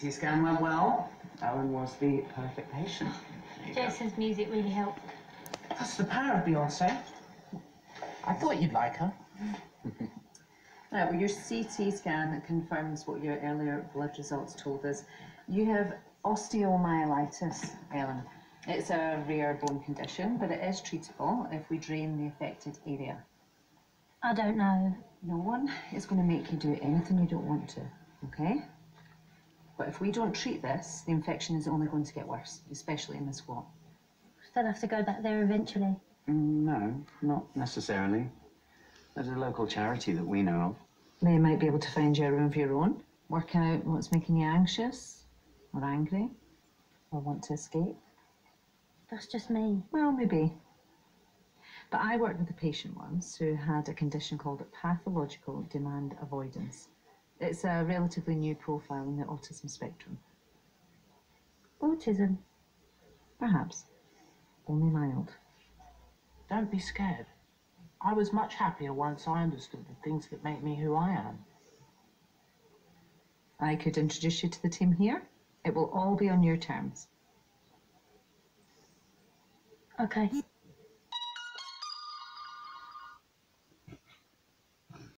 CT scan went well. Ellen was the perfect patient. There you go. Jason's music really helped. That's the power of Beyonce. I thought you'd like her. Right, well, your CT scan confirms what your earlier blood results told us. You have osteomyelitis, Ellen. It's a rare bone condition, but it is treatable if we drain the affected area. I don't know. No one is going to make you do anything you don't want to, okay? But if we don't treat this, the infection is only going to get worse, especially in the squat. Still have to go back there eventually. No, not necessarily. There's a local charity that we know of. They might be able to find you a room of your own, work out what's making you anxious or angry or want to escape. That's just me. Well, maybe. But I worked with a patient once who had a condition called pathological demand avoidance. It's a relatively new profile in the autism spectrum. Autism. Perhaps. Only mild. Don't be scared. I was much happier once I understood the things that make me who I am. I could introduce you to the team here. It will all be on your terms. Okay.